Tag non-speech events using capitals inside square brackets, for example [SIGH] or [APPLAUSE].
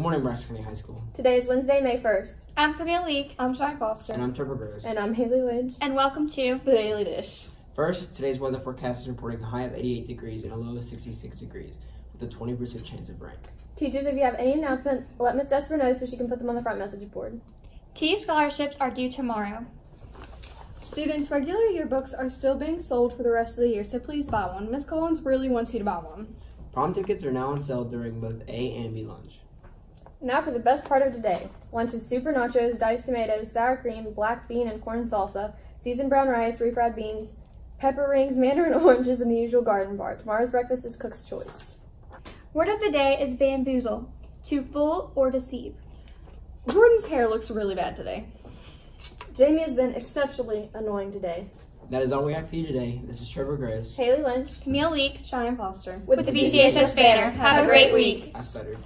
Good morning, Braxton County High School. Today is Wednesday, May 1st, I'm Camille Leek. I'm Shy Foster. And I'm Trevor Gross. and I'm Haley Lynch. and welcome to the Daily Dish. First, today's weather forecast is reporting a high of 88 degrees and a low of 66 degrees, with a 20% chance of rain. Teachers, if you have any announcements, let Miss Desper know so she can put them on the front message board. T scholarships are due tomorrow. Students, regular yearbooks are still being sold for the rest of the year, so please buy one. Miss Collins really wants you to buy one. Prom tickets are now on sale during both A and B lunch. Now for the best part of today. Lunch is super nachos, diced tomatoes, sour cream, black bean and corn salsa, seasoned brown rice, refried beans, pepper rings, mandarin [LAUGHS] oranges, and the usual garden bar. Tomorrow's breakfast is cook's choice. Word of the day is bamboozle, to fool or deceive. Jordan's hair looks really bad today. Jamie has been exceptionally annoying today. That is all we have for you today. This is Trevor Gross. Haley Lynch Camille Leake Cheyenne Foster. with, with the BCHS banner. Have a great week. I stuttered.